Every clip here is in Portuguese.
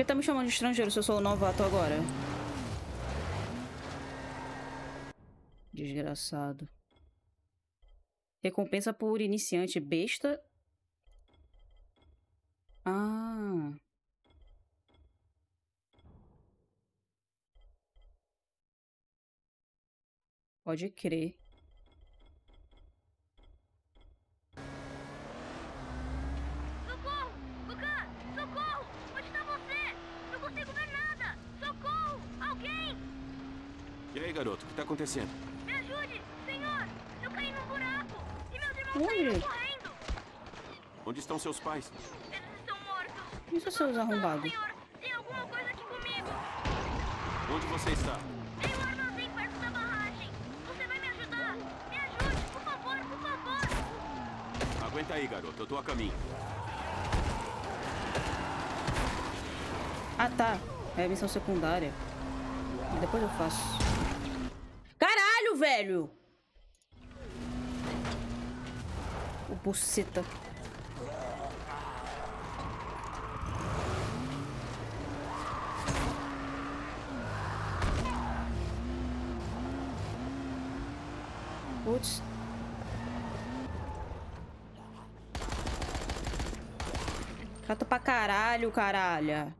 Que tá me chamando de estrangeiro se eu sou novato agora? Desgraçado. Recompensa por iniciante besta. Ah. Pode crer. Socorro! Lucan! Socorro! Onde está você? Não consigo ver nada! Socorro! Alguém! E aí, garoto, o que tá acontecendo? Me ajude! Senhor! Eu caí num buraco! E meus irmãos Onde? saíram correndo! Onde estão seus pais? Eles estão mortos! Isso, seus Não, arrombados. senhor! Tem alguma coisa aqui comigo! Onde você está? Tem um armazém perto da barragem! Você vai me ajudar? Me ajude! Por favor, por favor! Aguenta aí, garoto, eu tô a caminho. Ah, tá. É missão secundária. Depois eu faço. Velho! O buceta. Putz. Cata pra caralho, caralho.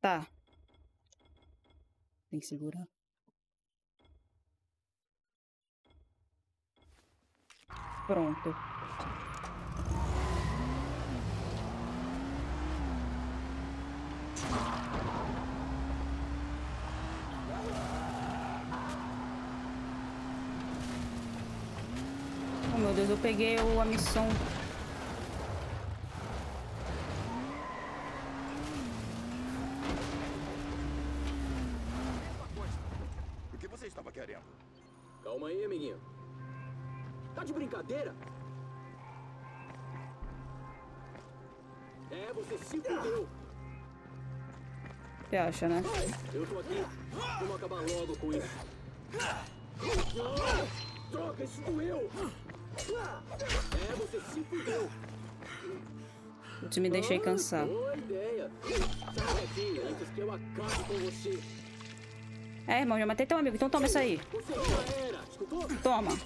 Tá. Tem que segurar. Pronto. Oh meu Deus, eu peguei o- a missão. Você acha, né? Eu tô aqui. Vamos acabar logo com isso. Droga, isso doeu! É, você se fudeu. Putz, me deixei cansar. Eu. É, irmão, já matei teu amigo, então toma isso aí. Toma.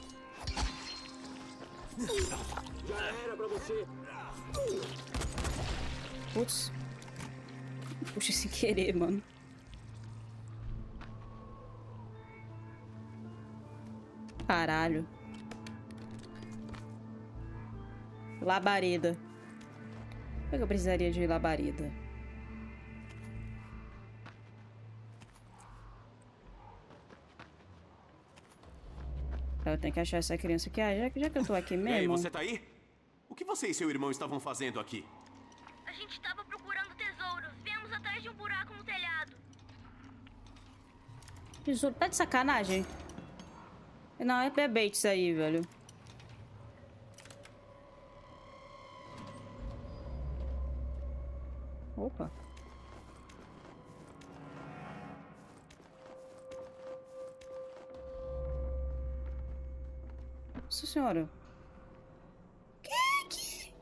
Já era pra você. Putz. Puxa, sem querer, mano. Caralho. Labareda. Por que eu precisaria de labareda? Eu tenho que achar essa criança aqui. Ah, já, que- já que eu tô aqui E aí, mesmo. você tá aí? O que você e seu irmão estavam fazendo aqui? A gente. Viemos de um buraco no telhado. Tesouro, tá de sacanagem? Não, é bait isso aí, velho. Opa. Nossa senhora. Que que...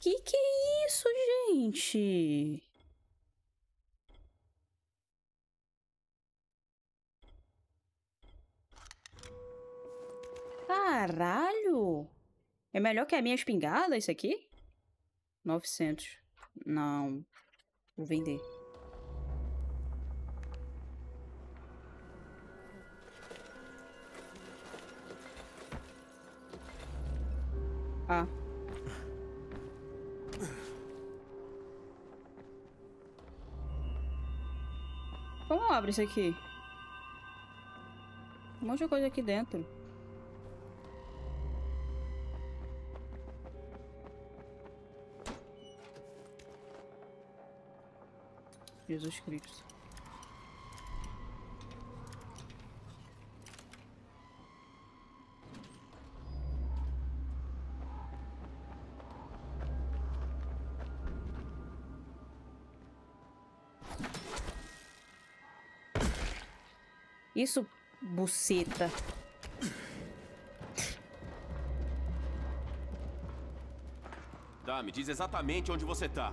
Que que é isso, gente? Caralho! É melhor que a minha espingarda, isso aqui? 900. Não. Vou vender. Ah. Como abre isso aqui? Um monte de coisa aqui dentro. Jesus Cristo. Isso, buceta. Tá, me diz exatamente onde você tá.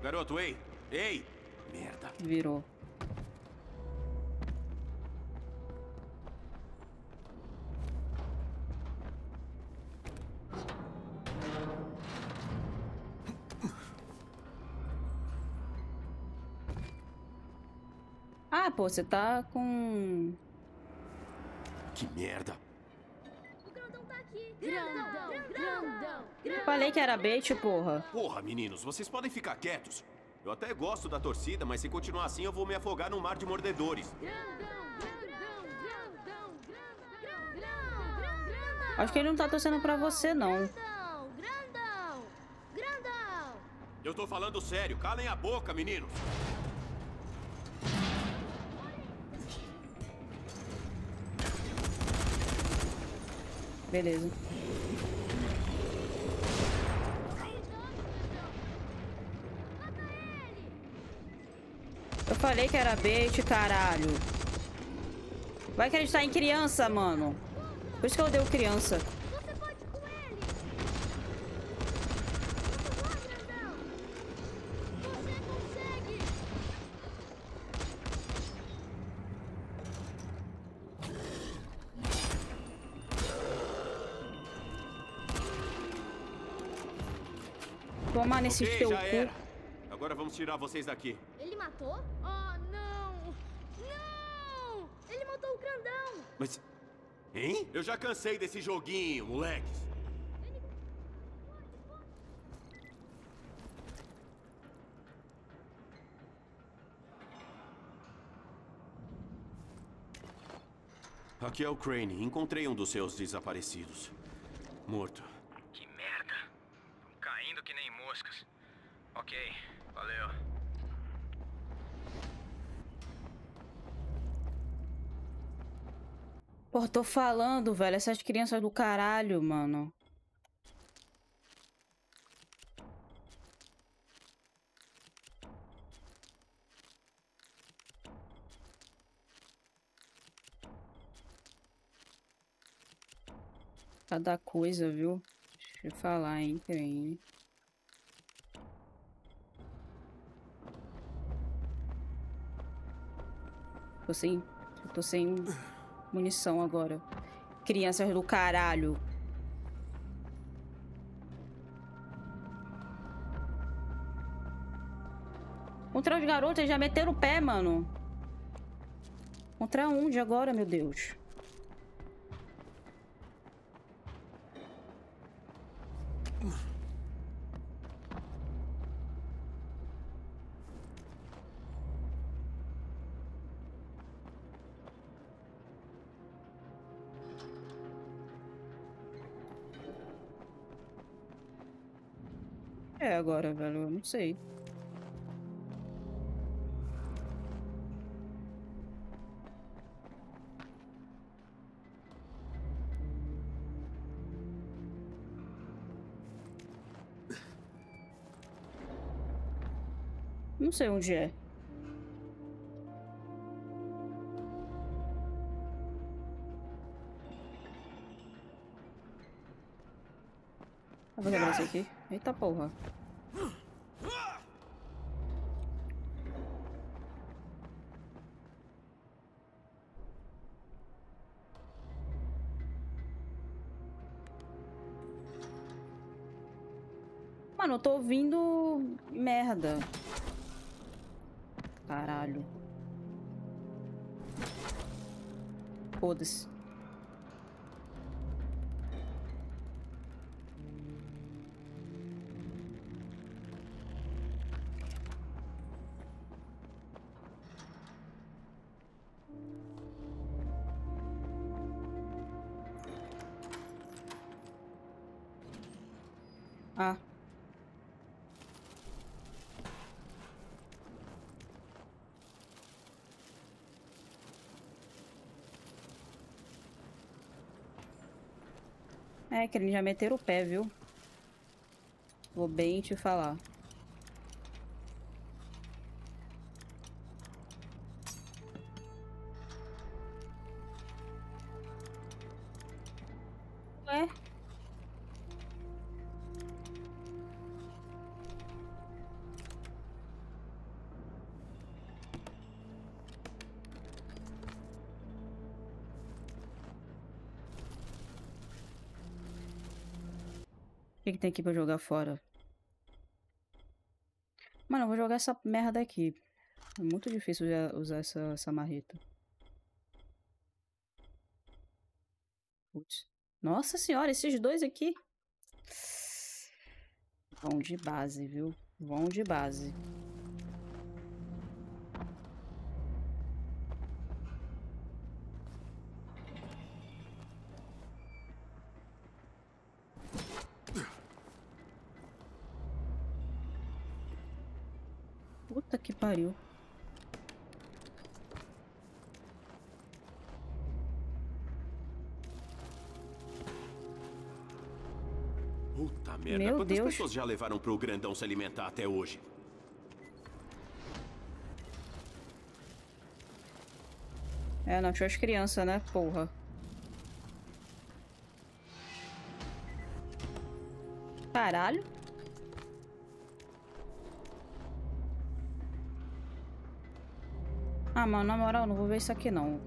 Garoto, ei! Ei! Merda. Virou. Ah, pô, você tá com. Que merda. O grandão tá aqui. Grandão, grandão, grandão. Falei que era bait, porra. Porra, meninos, vocês podem ficar quietos. Eu até gosto da torcida, mas se continuar assim eu vou me afogar num mar de mordedores. Acho que ele não tá torcendo pra você, não. Grandão, grandão, grandão. Eu tô falando sério, calem a boca, meninos. Beleza. Eu falei que era bait, caralho. Vai acreditar em criança, mano. Por isso que eu odeio criança. Você pode ir com ele. Vamos lá, grandão. Você consegue. Toma nesse Ok, teu cu. era. Agora vamos tirar vocês daqui. Ele matou? Oh, não. Não. Ele matou o grandão. Mas. Hein? Eu já cansei desse joguinho, moleques. Aqui é o Crane. Encontrei um dos seus desaparecidos. Morto. Que merda. Tão caindo que nem moscas. Ok, valeu. Pô, tô falando, velho. Essas crianças do caralho, mano. Cada coisa, viu? Deixa eu falar, hein, creme. Tô sem. Tô sem munição agora. Crianças do caralho. Contra os garotos, já meteram o pé, mano. Contra onde agora, meu Deus? Agora, velho. Eu não sei. Não sei onde é. Vou quebrar isso aqui. Eita porra. Merda. Caralho. Foda-se. Ah. É, que eles já meteram o pé, viu? Vou bem te falar. Que, que tem aqui pra jogar fora? Mano, eu vou jogar essa merda aqui. É muito difícil usar essa, essa marreta. Putz. Nossa senhora, esses dois aqui. Vão de base, viu? Vão de base. Pariu. Puta merda, Meu quantas Deus. pessoas já levaram pro grandão se alimentar até hoje? É, não tinha as crianças, né? Porra. Caralho. Ah, mano, na moral, não vou ver isso aqui não.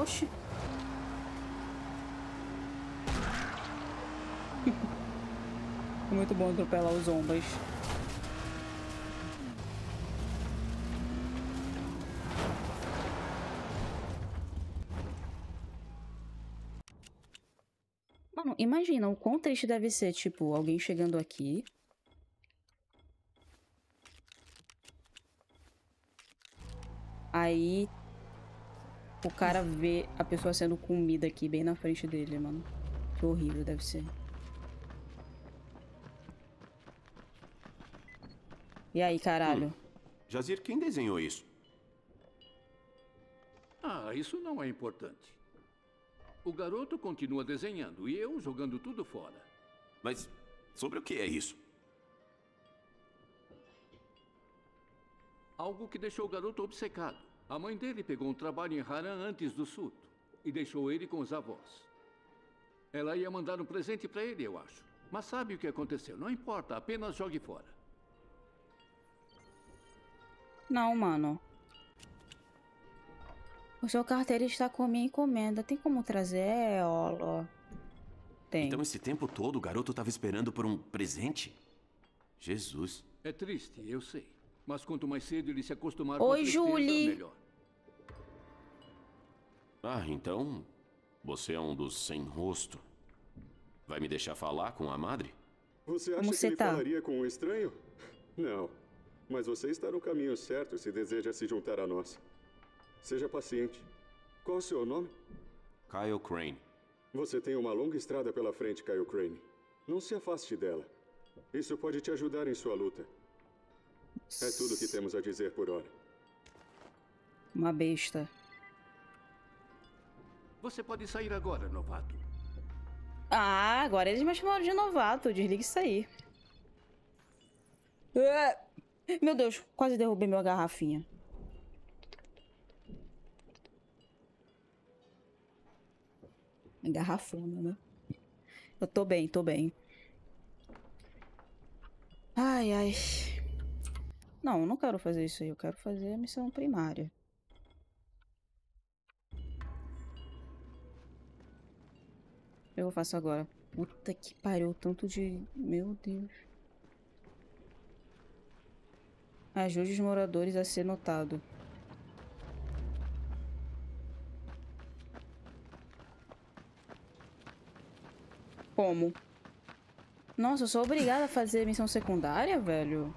Oxi. É Muito bom atropelar os ombas. Imagina o quão triste deve ser, tipo, alguém chegando aqui. Aí o cara vê a pessoa sendo comida aqui bem na frente dele, mano. Que horrível deve ser. E aí, caralho? Jazir, quem desenhou isso? Ah, isso não é importante. O garoto continua desenhando e eu jogando tudo fora. Mas sobre o que é isso? Algo que deixou o garoto obcecado. A mãe dele pegou um trabalho em Haran antes do surto e deixou ele com os avós. Ela ia mandar um presente para ele, eu acho. Mas sabe o que aconteceu? Não importa, apenas jogue fora. Não, mano. O seu carteiro está com minha encomenda. Tem como trazer ela? Tem. Então esse tempo todo o garoto tava esperando por um presente? Jesus. É triste, eu sei. Mas quanto mais cedo ele se acostumar com a Oi, tristeza, Julie. melhor. Ah, então você é um dos sem rosto. Vai me deixar falar com a madre? Você acha Como que você ele tá? falaria com um estranho? Não. Mas você está no caminho certo se deseja se juntar a nós. Seja paciente. Qual o seu nome? Kyle Crane. Você tem uma longa estrada pela frente, Kyle Crane. Não se afaste dela. Isso pode te ajudar em sua luta. É tudo que temos a dizer por hora. Uma besta. Você pode sair agora, novato. Ah, agora eles me chamaram de novato. Desliga isso aí. Ah, Meu Deus, quase derrubei minha garrafinha. Garrafona, né? Eu tô bem, tô bem. Ai, ai. Não, eu não quero fazer isso aí. Eu quero fazer a missão primária. Eu faço agora. Puta que pariu, tanto de. Meu Deus. Ajude os moradores a ser notado. Como? Nossa, eu sou obrigada a fazer missão secundária, velho?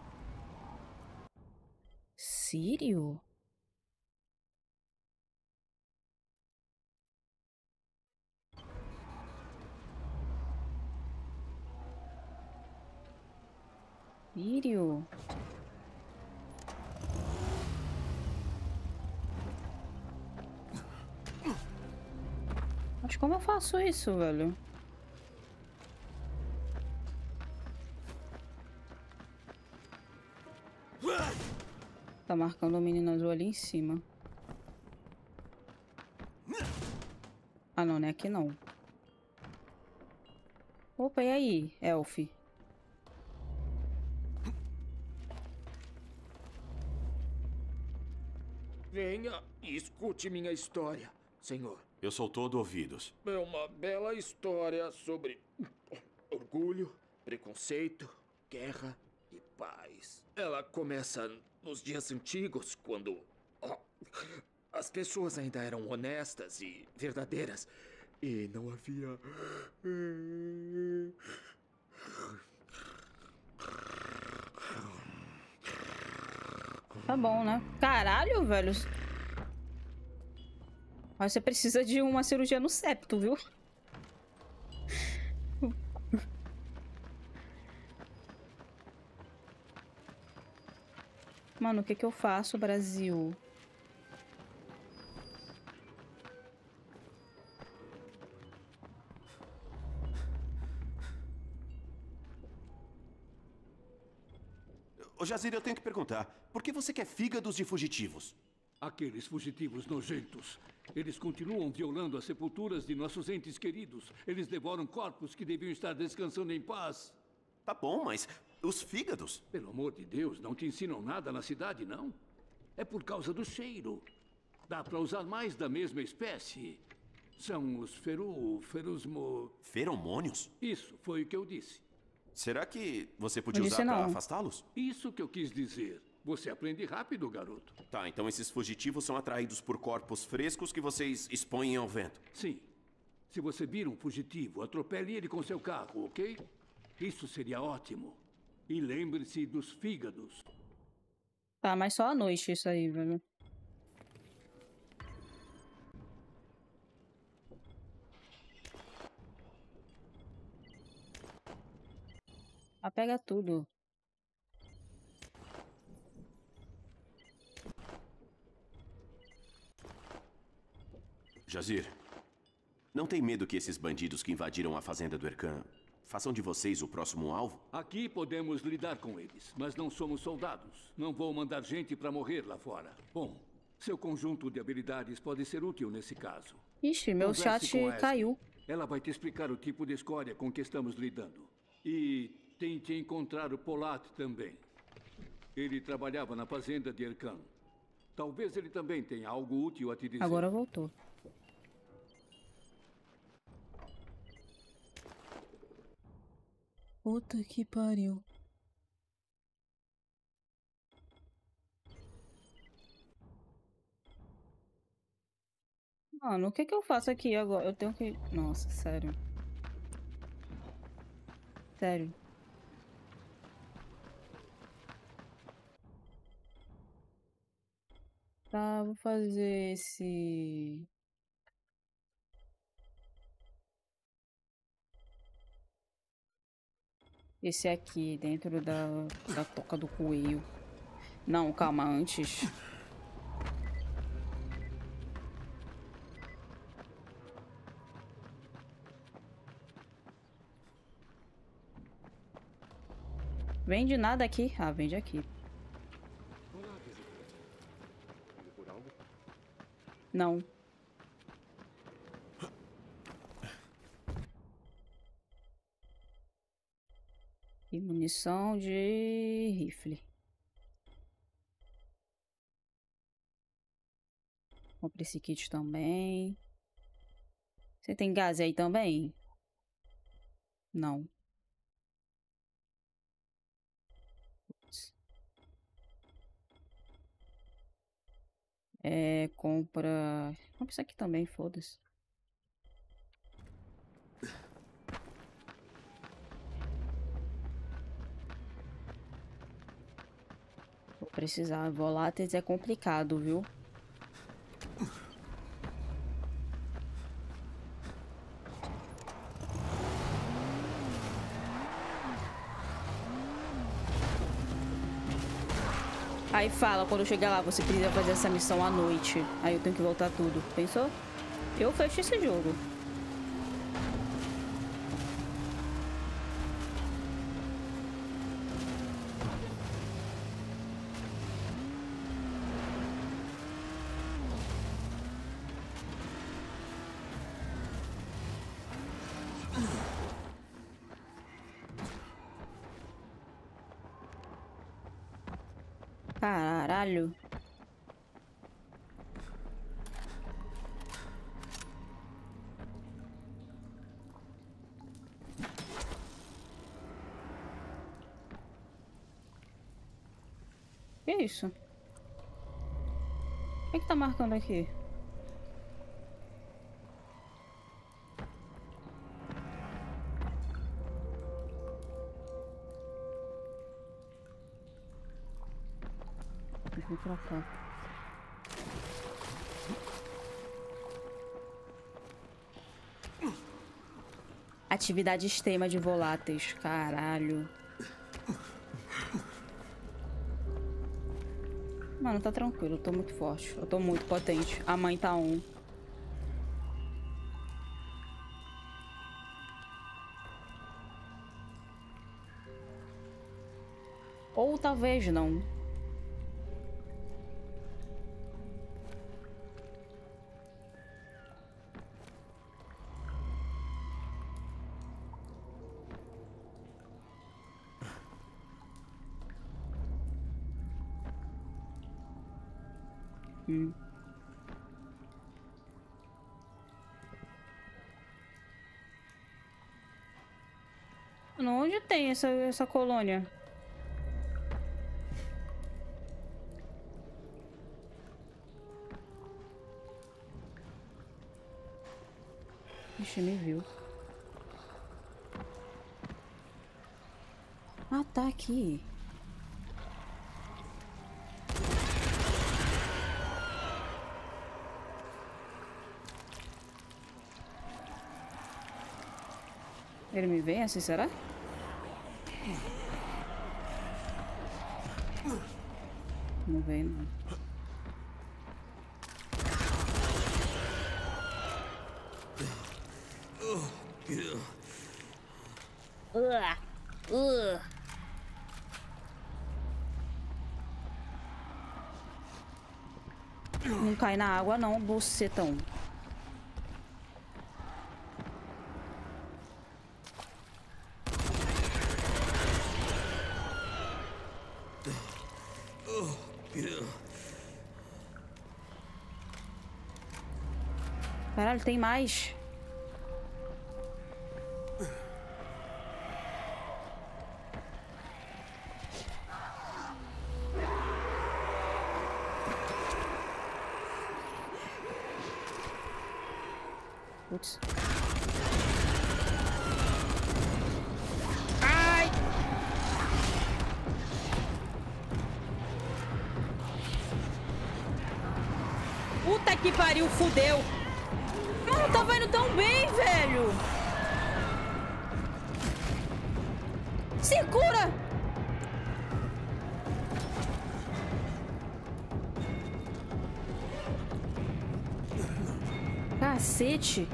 Sírio? Sírio? Mas como eu faço isso, velho? Marcando o menino azul ali em cima. Ah, não, não é aqui não. Opa, e aí, Elf? Venha e escute minha história, senhor. Eu sou todo ouvidos. É uma bela história sobre orgulho, preconceito, guerra paz. Ela começa nos dias antigos, quando ó, as pessoas ainda eram honestas e verdadeiras. E não havia. Tá bom, né? Caralho, velho. Mas você precisa de uma cirurgia no septo, viu? Mano, o que que eu faço, Brasil? Ô, Jazir, eu tenho que perguntar. Por que você quer fígados de fugitivos? Aqueles fugitivos nojentos. Eles continuam violando as sepulturas de nossos entes queridos. Eles devoram corpos que deviam estar descansando em paz. Tá bom, mas os fígados? Pelo amor de Deus, não te ensinam nada na cidade, não? É por causa do cheiro. Dá para usar mais da mesma espécie. São os feru... ferusmo... Feromônios? Isso, foi o que eu disse. Será que você podia usar para afastá-los? Isso que eu quis dizer. Você aprende rápido, garoto. Tá, então esses fugitivos são atraídos por corpos frescos que vocês expõem ao vento. Sim. Se você vir um fugitivo, atropele ele com seu carro, ok? Isso seria ótimo. E lembre-se dos fígados. Tá, mas só à noite isso aí, velho. Ah, pega tudo. Jazir, não tem medo que esses bandidos que invadiram a fazenda do Erkan façam de vocês o próximo alvo? Aqui podemos lidar com eles, mas não somos soldados. Não vou mandar gente para morrer lá fora. Bom, seu conjunto de habilidades pode ser útil nesse caso. Ixi, meu Converse chat caiu. Ela vai te explicar o tipo de escória com que estamos lidando. E tente encontrar o Polat também. Ele trabalhava na fazenda de Erkan. Talvez ele também tenha algo útil a te dizer. Agora voltou. Puta que pariu. Mano, o que que eu faço aqui agora? Eu tenho que... Nossa, sério. Sério. Tá, vou fazer esse... Esse aqui, dentro da, da toca do coelho. Não, calma, antes. Vende nada aqui? Ah, vende aqui. Não. E munição de rifle. Compre esse kit também. Você tem gás aí também? Não. É, compra... Compra isso aqui também, foda-se. Precisar. Voláteis é complicado, viu? Aí fala, quando eu chegar lá, você precisa fazer essa missão à noite. Aí eu tenho que voltar tudo. Pensou? Eu fecho esse jogo. Caralho. Que isso? O que, que tá marcando aqui? Vou pra cá. Atividade extrema de voláteis. Caralho. Mano, tá tranquilo. Eu tô muito forte. Eu tô muito potente. A mãe tá um. Ou talvez não. Tem essa, essa colônia? Ixi, me viu. Ah, tá aqui. Ele me vê assim, será? Não vem, não. Ugh. Ugh. Não cai na água não, bucetão. Caralho, tem mais. Se cura! Cacete.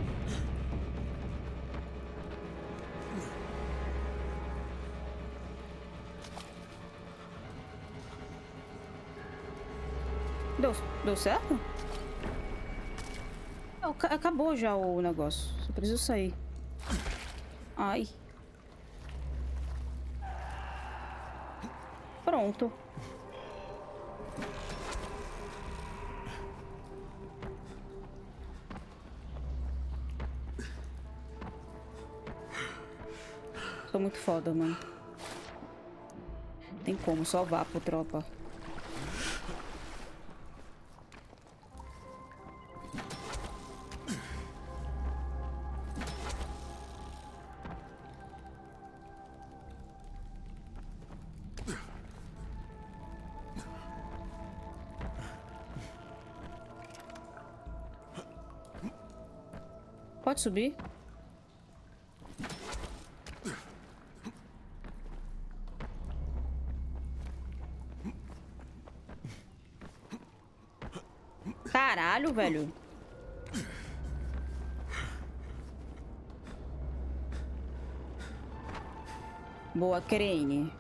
Deu, deu certo? Acabou já o negócio. Só preciso sair. Ai. Pronto. Sou muito foda, mano. Tem como, só vá pro tropa. Subir? Caralho, velho. Boa, Crane.